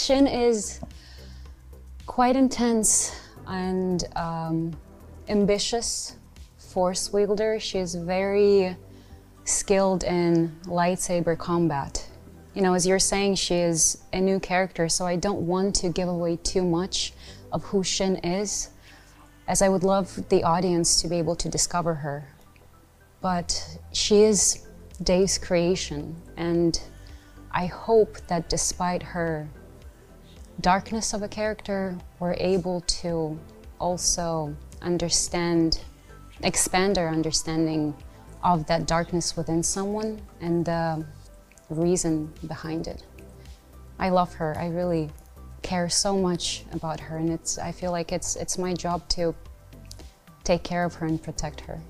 Shin is quite intense and um, ambitious force wielder. She's very skilled in lightsaber combat. You know, as you're saying, she is a new character, so I don't want to give away too much of who Shin is, as I would love the audience to be able to discover her. But she is Dave's creation, and I hope that despite her darkness of a character, we're able to also understand, expand our understanding of that darkness within someone and the reason behind it. I love her. I really care so much about her, and it's. I feel like it's it's my job to take care of her and protect her.